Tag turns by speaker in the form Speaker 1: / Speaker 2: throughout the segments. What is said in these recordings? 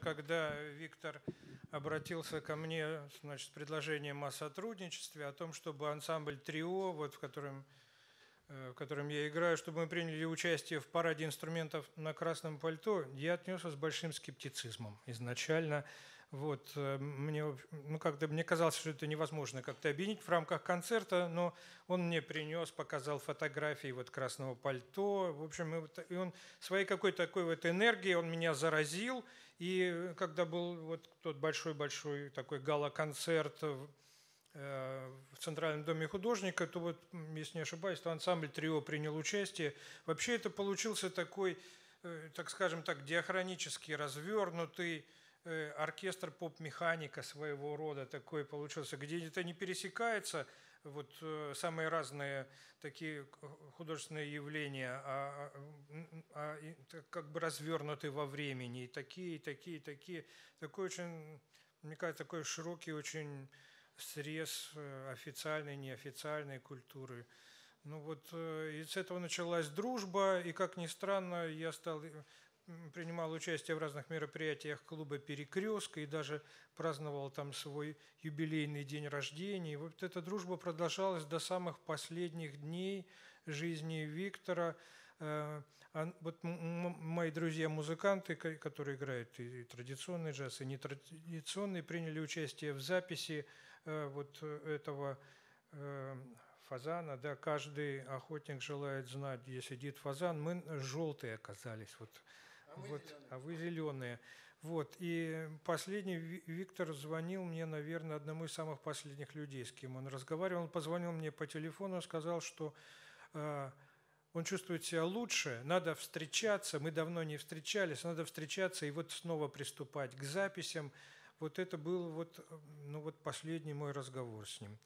Speaker 1: Когда Виктор обратился ко мне значит, с предложением о сотрудничестве, о том, чтобы ансамбль «Трио», вот, в, котором, э, в котором я играю, чтобы мы приняли участие в параде инструментов на красном пальто, я отнесся с большим скептицизмом изначально. Вот, э, мне, ну, как-то мне казалось, что это невозможно как-то объединить в рамках концерта, но он мне принес, показал фотографии вот красного пальто. В общем, и он своей какой-то такой вот энергией, он меня заразил. И когда был вот тот большой-большой такой гала-концерт в э, Центральном доме художника, то вот, если не ошибаюсь, то ансамбль «Трио» принял участие. Вообще это получился такой, э, так скажем так, диахронический, развернутый, Э, оркестр поп-механика своего рода такой получился, где это не пересекается вот э, самые разные такие художественные явления, а, а, а как бы развернуты во времени, и такие, и такие, и такие. Такой очень, мне кажется, такой широкий очень срез э, официальной, неофициальной культуры. Ну вот, и с этого началась дружба, и, как ни странно, я стал принимал участие в разных мероприятиях клуба «Перекрестка» и даже праздновал там свой юбилейный день рождения. И вот эта дружба продолжалась до самых последних дней жизни Виктора. Э, вот мои друзья-музыканты, которые играют и традиционный джаз, и нетрадиционный, приняли участие в записи э, вот этого э, фазана, да, каждый охотник желает знать, где сидит фазан. Мы желтые оказались, вот
Speaker 2: а
Speaker 1: вот,
Speaker 2: зеленые.
Speaker 1: а вы зеленые. Вот. И последний Виктор звонил мне, наверное, одному из самых последних людей, с кем он разговаривал. Он позвонил мне по телефону, сказал, что э, он чувствует себя лучше, надо встречаться, мы давно не встречались, надо встречаться и вот снова приступать к записям. Вот это был вот, ну вот последний мой разговор с ним.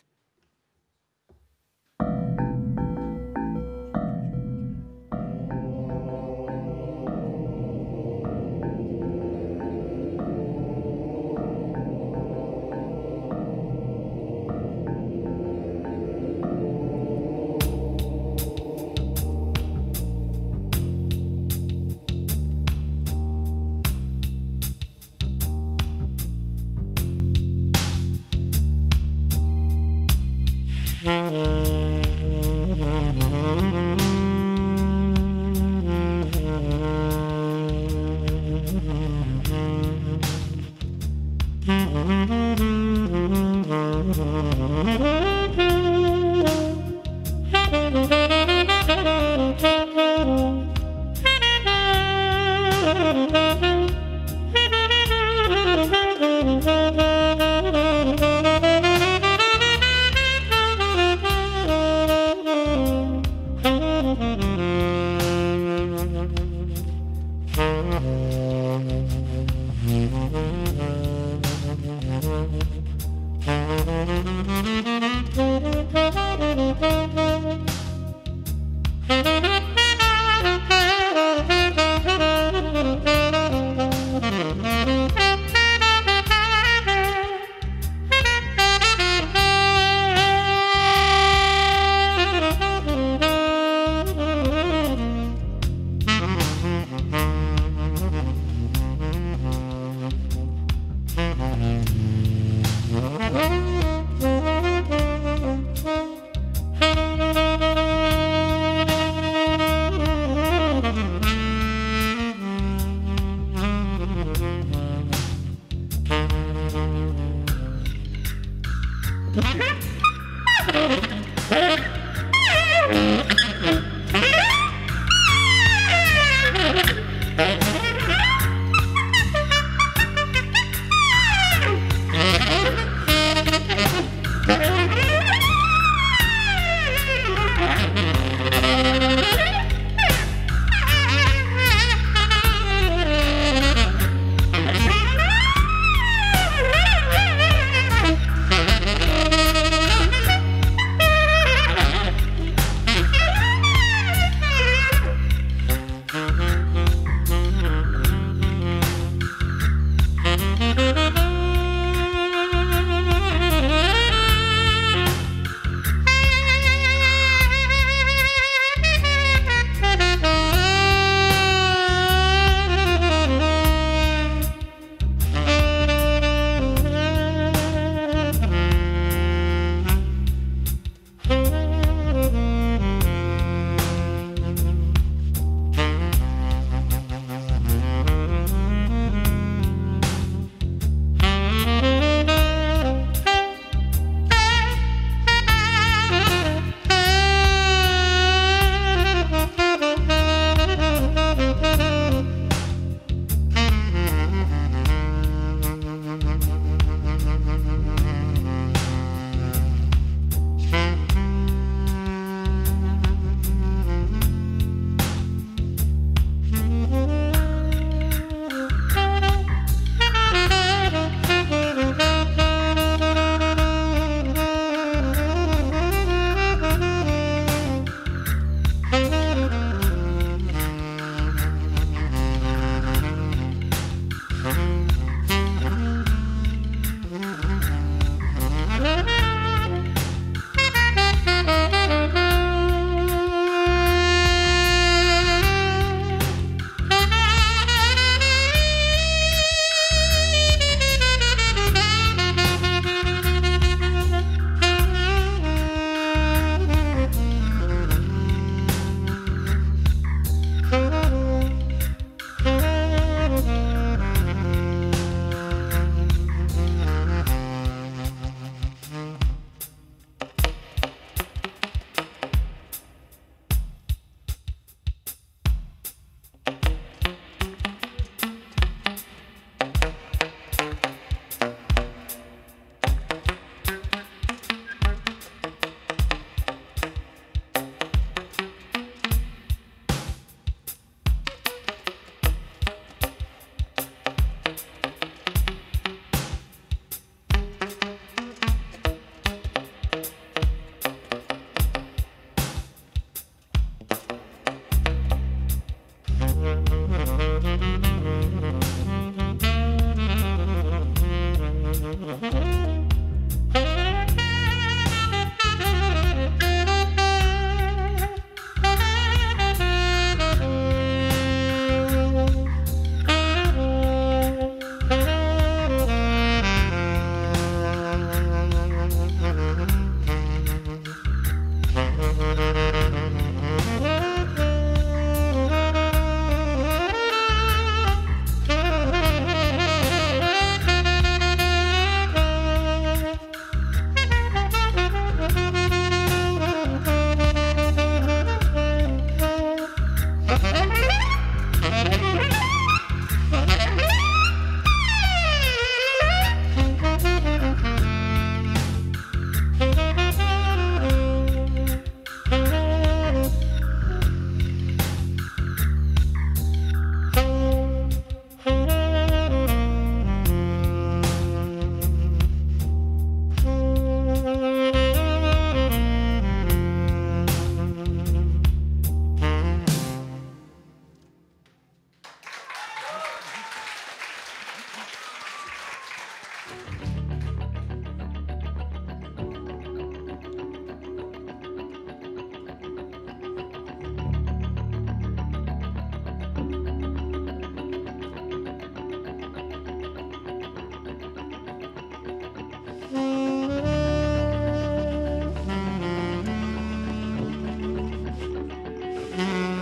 Speaker 2: Mm-hmm.